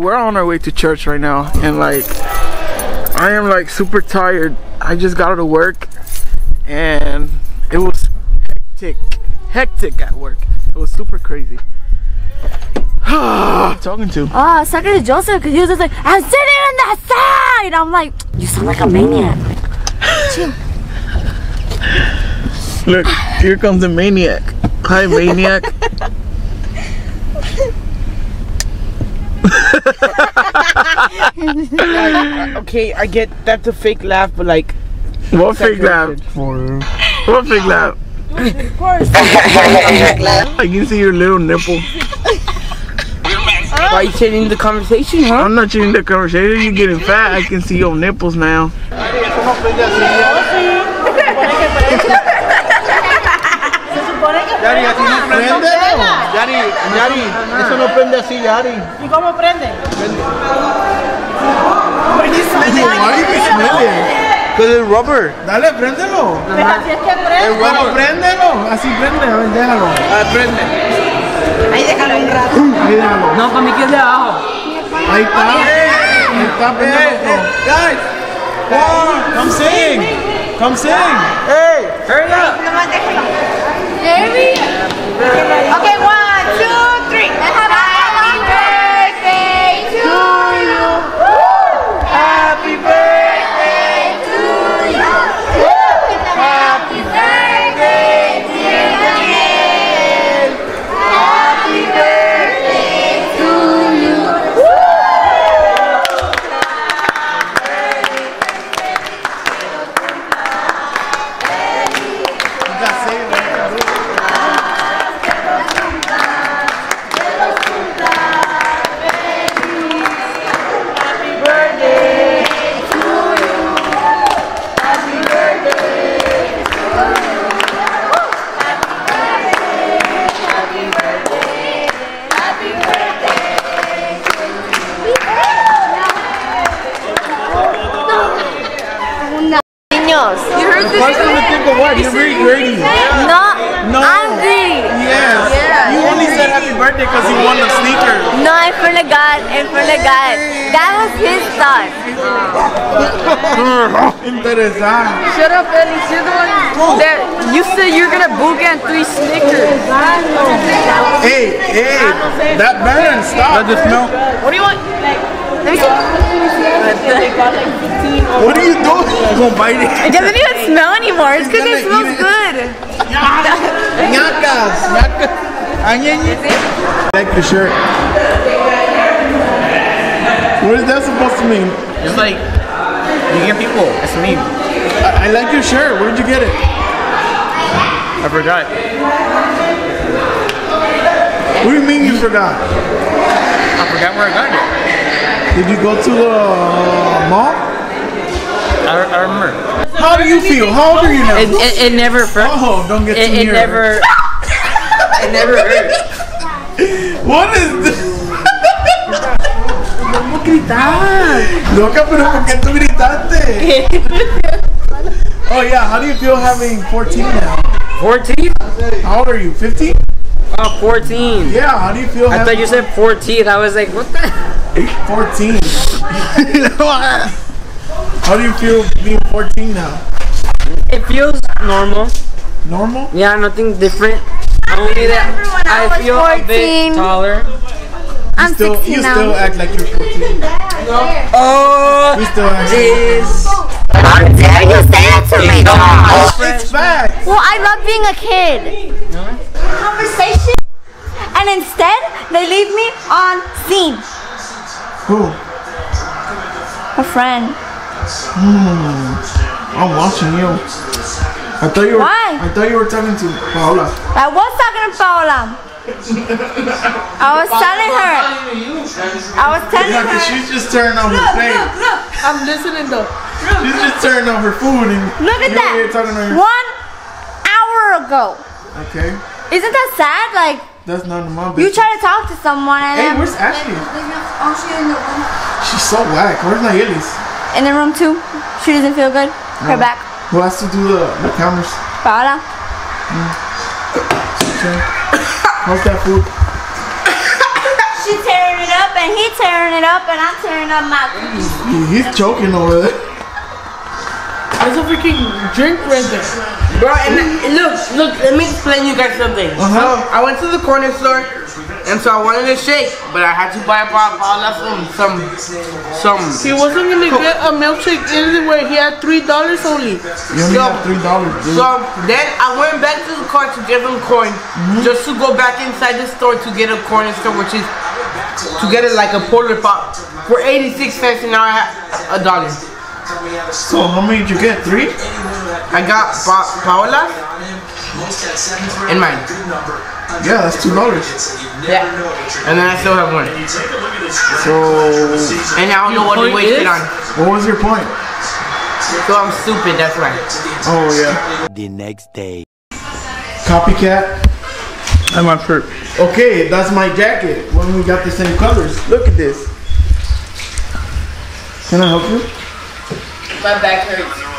We're on our way to church right now, and like, I am like super tired. I just got out of work, and it was hectic, hectic at work. It was super crazy. Talking to. Oh, was talking to Joseph because he was just like, I'm sitting on that side. I'm like, you sound like a maniac. Chill. Look, here comes the maniac. Hi, maniac. Okay, I get that's a fake laugh, but like what fake laugh? What fake laugh? Of course. I can see your little nipple. why are you changing the conversation, huh? I'm not changing the conversation. You're getting fat. I can see your nipples now. Yari, así no prende, ¿no? Yari, Yari, eso no prende así, Yari. ¿Y cómo prende? It? Because it's rubber. Dale, préndelo. Pues así es que El prende. rubber, préndelo. Así prende, a ver, déjalo. Ah, prende. Ahí déjalo un rato. Ahí déjalo. No, para mí que es de abajo. Ahí está. Ahí está, préndelo. Guys, Come sing. Come sing. hey, hurry up. Nomás déjalo. Okay, one, two, three. Niños. Heard this? First thing to think of what? You're very greedy. No, No. I'm greedy. Yes. Yeah. You only said happy birthday because you won the sneaker. No, in front of God, in front of God. That was his thought. Interesante. Shut up, Ellie. You're the one that you said you're gonna boogie on three Snickers. Hey, hey, that burn, stop. Let it smell. What do you want? Let me see. What are you doing? You gonna bite it? It doesn't even smell anymore. It's because it smells good. Ñacas, ñacas. Añeñe. Like the shirt. What is that supposed to mean? It's like you get people. It's me. I, I like your shirt. Where'd you get it? I forgot. What do you mean you forgot? I forgot where I got it. Did you go to the uh, mall? I, I remember. How do you feel? How old are you now? It, it, it never fr- oh, don't get it, too it near. never it never hurt. What is this? Loca, pero ¿por qué tú gritaste? oh yeah, how do you feel having 14 now? 14? How old are you? 15? Oh, 14. Yeah, how do you feel I thought you said 14. I was like, what the? 14? how do you feel being 14 now? It feels normal. Normal? Yeah, nothing different. Only that I, was feel a 14. bit taller. I'm Still, 16 you now. still act like you're 14. No. Oh, You still act like this. How dare you say that to me? It's fact. Well, I love being a kid. Conversation, and instead they leave me on scene. Who? A friend. Hmm. I'm watching you. I thought you were. Why? I thought you were talking to Paola. I was talking to Paola. I was telling her. I was telling Yeah, 'cause her. she's just turning on her plate. I'm listening though. She's just turning on her food and Look at you're over here talking on that. your. One hour ago. Okay, Isn't that sad? Like that's none of my you try to talk to someone and Hey, then where's Ashley? Oh, she in the room. She's so whack. Where's Nayelis? In the room too. She doesn't feel good. Her back. Who has to do the, the counters? Paola. Mm. Okay. How's that food? She's tearing it up and he tearing it up, and I'm tearing up my. He's choking over there. There's a freaking drink right there. Bro, and and look, look, let me explain you guys something. Uh-huh. So, I went to the corner store, and so I wanted a shake, but I had to buy a bottle of some, some, some. He wasn't gonna get a milkshake anyway. He had three dollars only. You only Yo. got three dollars, dude. So then I went back to the car to give him coin, just to go back inside the store to get a corner store, which is to get it like a polar pop for 86 cents, and now I have a dollar. So how many did you get? Three? I got pa- Paola and mine. Yeah, that's two dollars. Yeah. And then I still have one. So And I don't know what to point waste it is- on. what was your point? So I'm stupid, that's why. Oh yeah. The next day. Copycat. I'm on shirt. Okay, that's my jacket. When we got the same colors. Look at this. Can I help you? My back hurts.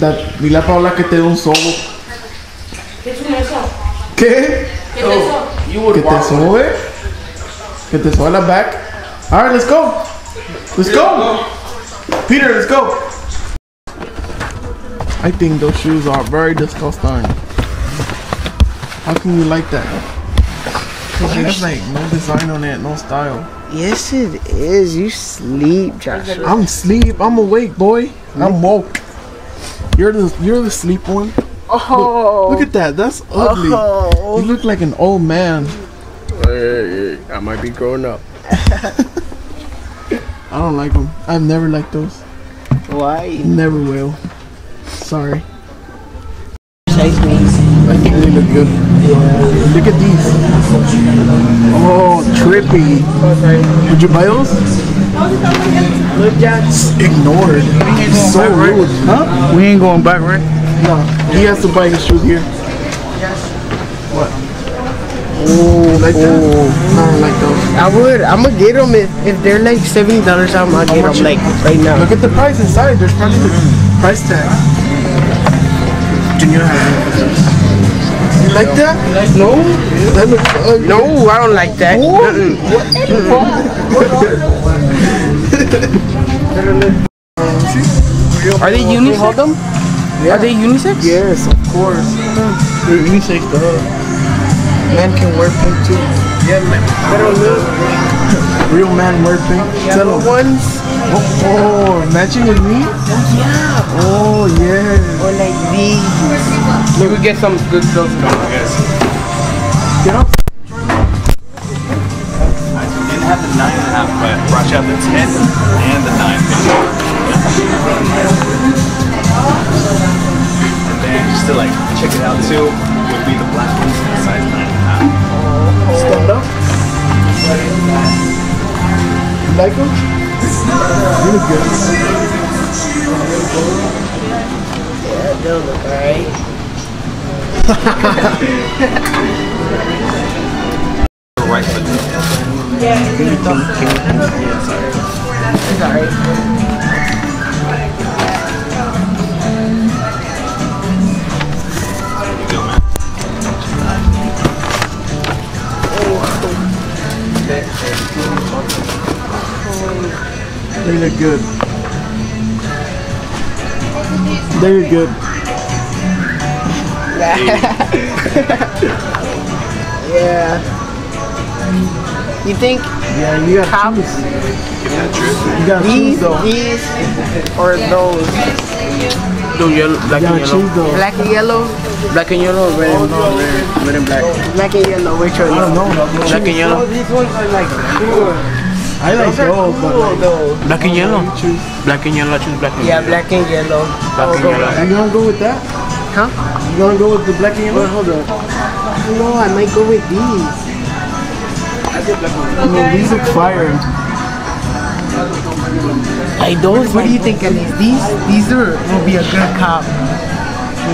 Da, dile a Paula que te dé un sobo. ¿Qué? You Que te sobe. Que te sobe la back. Alright, let's go. Let's go. Peter, let's go. I think those shoes are very disgusting. How can you like that? Cause There's like no design on it, no style. Yes, it is. You sleep, Joshua. I'm asleep. I'm awake, boy. I'm woke. You're the you're the sleep one. Oh. Look at that. That's ugly. Oh. You look like an old man. Hey, I might be growing up. I don't like them. I've never liked those. Why? Never will. Sorry. Chase me. I think they look good. Look at these. Oh, trippy. Would you buy those? Look. Ignored. So rude. Huh? We ain't going back, right? No. He has to buy his shoes here. Yes. What? Oh, like that? No, I don't like those. I would. I'm gonna get them if, if they're like seventy dollars. I'm gonna get them like right now. Look at the price inside. There's probably the price tag. Junior has. You like that? No, That looks ugly. no, I don't like that. Mm-mm. Are they unisex? Are they unisex? Yes, of course. You say stuff. Man can wear pink too. Yeah, man. I don't. Real man wear pink. Tell him. Ones Oh, oh, matching with me? yeah, Oh, yeah. or like these. Let me get some good stuff. Get up. Have the nine and a half, but I brought you out the ten and the nine. And then just to like check it out too, would be the black ones in a size nine and a half. Stand up. You like them? You look good. Yeah, they'll look alright. Right foot. They look good. They look good. Yeah. You think Yeah, you got How- to choose. You got these, choose though. these, or those? Do yellow, black You and yellow. choose though. Black and yellow? Black and yellow, red and red, red and black. Black and yellow, which one? I don't know. Black and yellow. these ones are like cool. I like Those are those, but cool like, though. Black and yellow. Black and yellow. I choose black and Yeah, yellow. black and yellow. Black and yellow. You gonna go with that? Huh? You gonna go with the black and yellow? hold on. No, I might go with these. I mean, these look fire. Like those? What do you think of these? These, these are will be a good cop.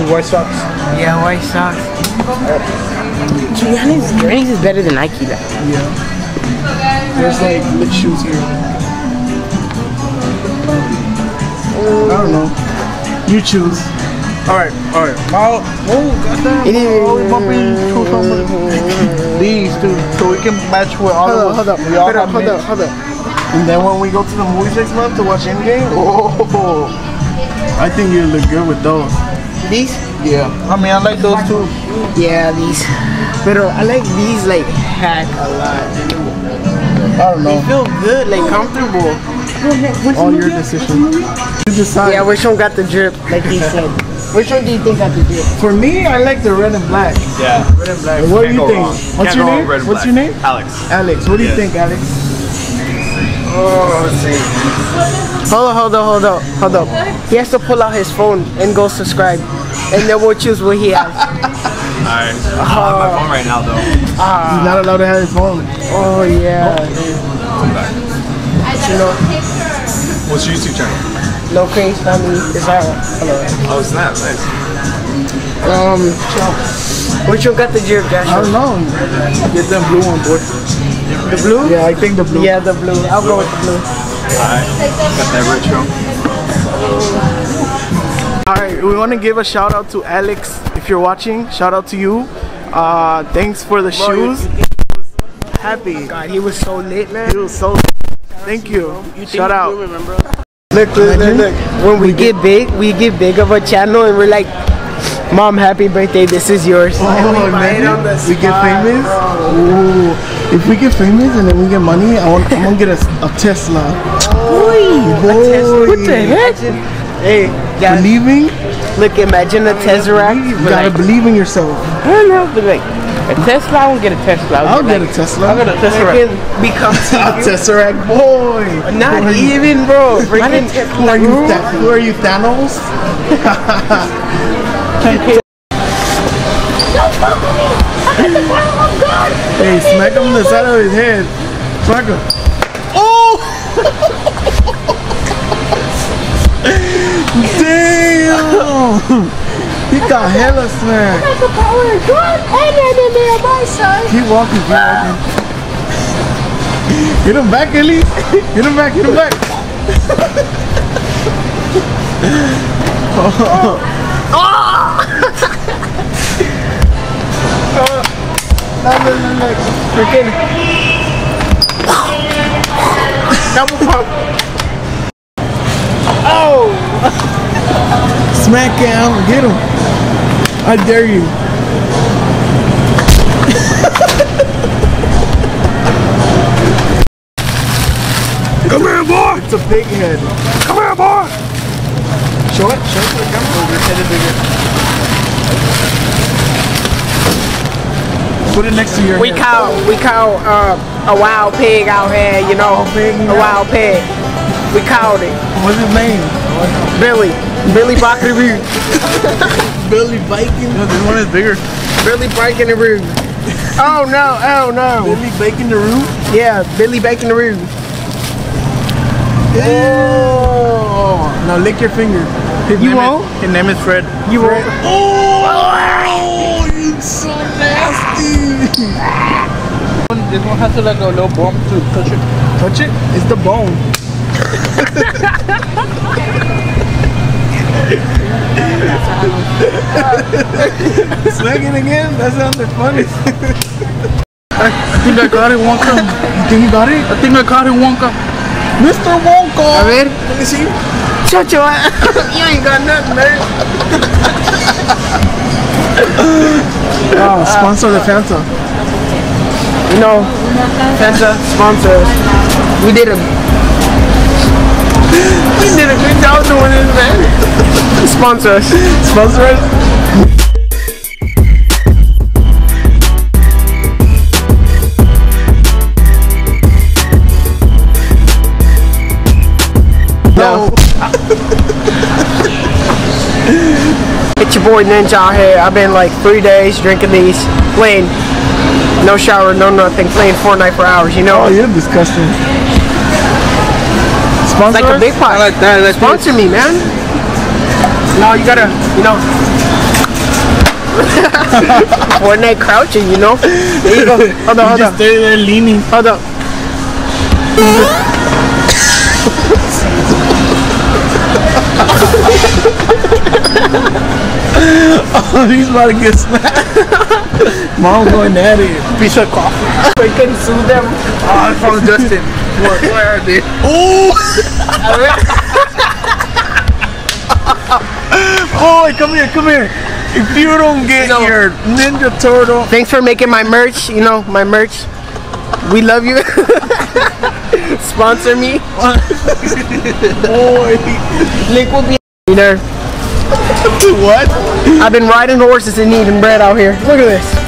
White socks. Yeah, white socks. To be honest, Journeys is better than Nike. Though. Yeah. There's like lit shoes here. I don't know. You choose. All right, all right. My, oh, goddamn. It is- Always bumping into somebody. These two, so we can match with all Hold of up, hold us. up, We all hold up, hold up, hold up. And then when we go to the movies next month to watch Endgame, oh, I think you look good with those. These? Yeah, I mean, I like those two. Yeah, these. But I like these like hack a lot. I don't know. They feel good, like comfortable. All your decisions. You decide. Yeah, which one got the drip, like he said? Which one do you think I the drip? For me, I like the red and black. Yeah. Red and black. What do Can't you go think? wrong. What's Can't your name? with red and What's black. your name? Alex. Alex. What do you Yeah. think, Alex? Oh, Hold on, hold on, hold on, hold on. He has to pull out his phone and go subscribe, and then we'll choose what he has. Alright. I don't have my phone right now though. He's not allowed to have his phone. Oh yeah. You know, What's your YouTube channel? No craze family is our. Hello. Oh, snap. Nice. Um, which one got the drip, I Joshua? don't know. Get them blue one, boy. The blue? Yeah, I think the blue. Yeah, the blue. I'll go with the blue. Alright. Got that retro. All right, we want to give a shout out to Alex. If you're watching, shout out to you. Uh, thanks for the shoes. Happy. God, he was so lit, man. He was so. Thank you. Shout out. Look, look, look, look. When we get big, we get big of a channel, and we're like, "Mom, happy birthday! This is yours." Oh, And we buy it imagine on the we get famous. Ooh, if we get famous and then we get money, I want, I'm gonna get a, a Tesla. Tesla. What the heck? Hey, guys, Believing, look, imagine a Tesseract. you gotta like, believe in yourself. I don't know, but like a Tesla, I won't get a Tesla. I'll get a Tesla. I'll get a Tesla. become a Tesseract boy. not Who are you? even, bro. Freaking Who are you? Tha- who are you, Thanos? hey, smack him in the side of his head. Smack him. He got hella smacked. Keep walking, keep walking. Get him back, Ellie. Get him back, get him back. Oh! Oh! freaking. Double pump. Smack him, get him. I dare you. Come here, boy. It's a big head. Come here, boy. Show it. Show it to the camera. Oh, your head is bigger. Put it next to your We head. call we call uh, a wild pig out here, you know, pig, a wild pig. We called it What's his name? Billy, Billy Bakaroo, Billy Bacon. No, this one is bigger. Billy Bacon the Roo. Oh no, oh no, Billy Bacon the Root. yeah, Billy Bacon the Roo. Oh. Now lick your finger. His You name won't? Is, his name is Fred. You won't. Oh, you so nasty. This one has like a little bump to touch it. Touch it. It's the bone. Smack again. That sounded funny. I think I got it, Wonka. You think you got it? I think I got it, Wonka. Mr. Wonka. A ver, Let me see. chacho, eh? you ain't got nothing, man. Oh, sponsor the Fanta. You know, Fanta sponsors. We did a we did a good job doing this, man. Sponsor us. Sponsor. No. It's your boy Ninja out here. I've been like three days drinking these, playing, no shower, no nothing, playing Fortnite for hours. You know, Oh, you're disgusting. Sponsor like a big pot. I like that. That's Sponsor me, man. No, you gotta, you know. Fortnite crouching, you know. There you go. Hold on, hold Just stay there leaning. hold on. Oh, he's about to get smacked. Mom going at it. Piece of coffee. We can sue them. Oh, I found Justin. What? Where are they? Ooh! Boy, come here, come here. If you don't get No. your Ninja Turtle, Thanks for making my merch. You know, my merch. We love you. Sponsor me. boy. Link will be there. what? I've been riding horses and eating bread out here. Look at this.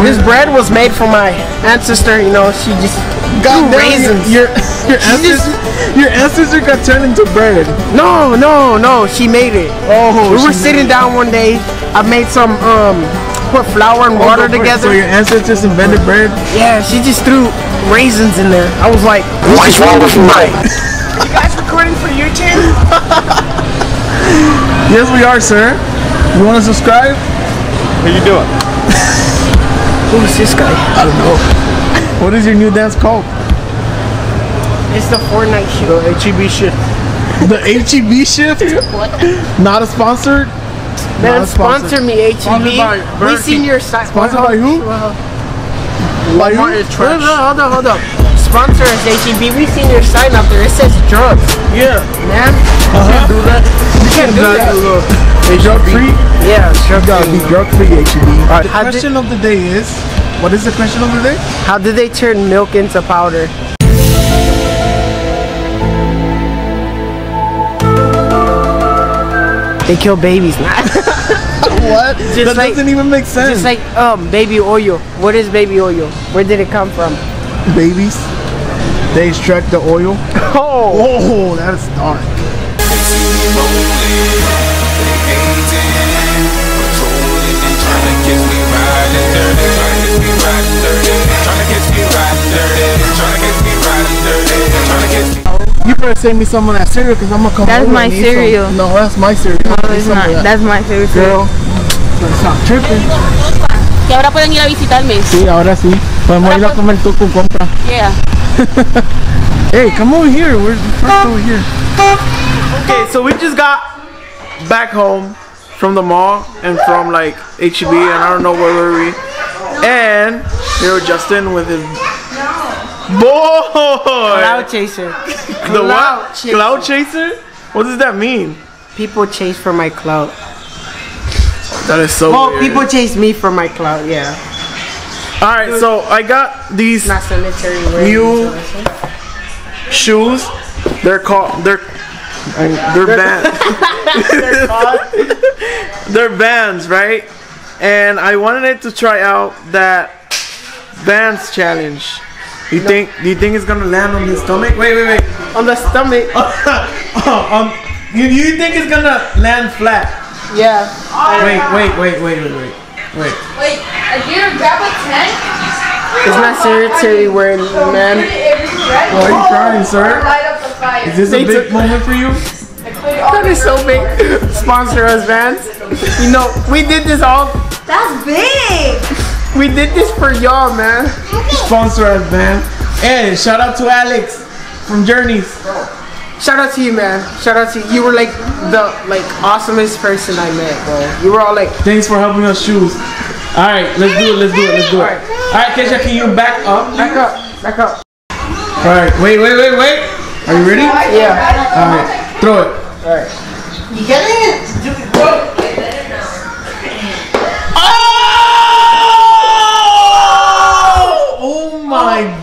This bread was made for my ancestor. You know, she just God grew damn, raisins. Your, your, She just- ancestor, your ancestor got turned into bread. No, no, no. She made it. Oh, we were sitting down one day. I made some um, put flour and water So together. So your ancestors invented bread? Yeah, she just threw raisins in there. I was like, what's wrong with you? you guys recording for YouTube? Yes, we are, sir. You want to subscribe? How you doing? Who's this guy? I don't know. What is your new dance called? It's the Fortnite shoot. The HEB shit. The HEB shift? Not a sponsor? Man, Not a sponsor. me, HEB. We seen your site. Sponsored by who? By who? is Hold trash. on, hold on, hold on. Sponsor us, HEB. We seen your sign up there. It says drugs, Yeah. man. Uh-huh. Do that. You can't do that. Drug free? Yeah, drug Gotta be drug free, HEB. Alright, the How question of the day is what is the question of the day? How did they turn milk into powder? They kill babies, man. What? Just that like- doesn't even make sense. Just like um baby oil. What is baby oil? Where did it come from? babies, they extract the oil. Oh, Oh, that is dark. You better send me some of that cereal because I'm gonna come That's over my and cereal. Some. No, that's my cereal. No, it's not. that. That's my favorite food. Girl, stop tripping. Que ahora pueden ir a visitarme. Sí, ahora sí. Podemos ir a comer tu con compra. Yeah. Hey, come over here. We're first over here. Okay, so we just got back home from the mall and from like HEB and I don't know where were we. And here Justin with his boy. cloud chaser. The what? Cloud chaser. Cloud chaser? What does that mean? People chase for my clout. That is so Well, weird. people chase me for my clout. Yeah, All right, so I got these not sanitary. New- shoes. They're called they're they're Vans. they're Vans, right? And I wanted it to try out that Vans challenge. You think? Do you think it's gonna land on his stomach? Wait, wait, wait. on the stomach. um, you, you think it's gonna land flat? Yeah. Wait, wait, wait, wait, wait, wait, wait. Wait, are you gonna grab a tent? It's not sanitary wear, man. Why are you crying, sir? Light up the fire. Is this a big took- moment for you? That is so big. Sponsor us, Vans. You know, we did this all. That's big. We did this for y'all, man. Sponsor us, man. And shout out to Alex from Journeys. Shout out to you, man. Shout out to you. You were like the like awesomest person I met, bro. You were all like, Thanks for helping us choose. All right, let's do it. Let's do it. Let's do it. All right, Kesha, can you back up? back up, back up. All right, wait, wait, wait, wait. Are you ready? Yeah. All right, throw it. All right. Oh my Hold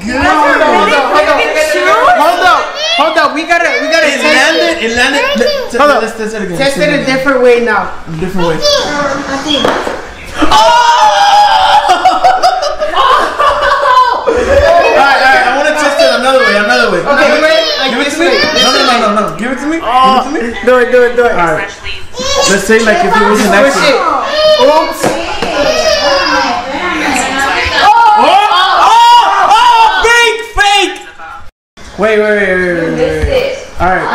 God! on, hold on, hold on. Hold up, hold up. We gotta, we gotta It test landed. It landed. Hold up. Let's test it again. Test it a different way now. different way. Oh! All right, all right. I want to test it another way. Another way. Okay, wait, like Give it to me. way. No, no, no, no, no. Give it to me. Oh. Give it to me. Do it, do it, do it. All right. Let's say like if it was an Push accident. it. Oops. Oh, oh, oh, fake, fake. Wait, wait, wait, wait, wait, wait, wait. All right,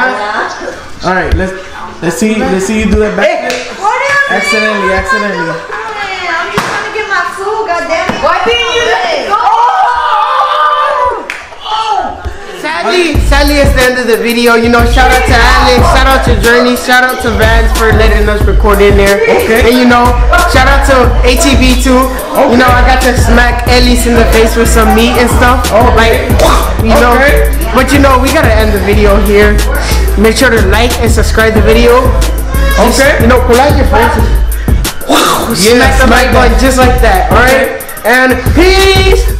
all right. Let's let's see, let's see you do that back. What is Accidentally, accidentally. I'm just trying to get my food, goddammit. Why didn't you let it go? Oh! Oh! Sadly, sadly, it's the end of the video. You know, shout out to Alex, shout out to Journey, shout out to Vans for letting us record in there. Okay. And you know, shout out to ATV too. Okay. You know, I got to smack Ellis in the face with some meat and stuff. Like, you know. Okay. But you know, we gotta end the video here. Make sure to like and subscribe the video. Just, Okay. You know, pull out your friends. Yeah, smack the like button just like that. All right. And peace.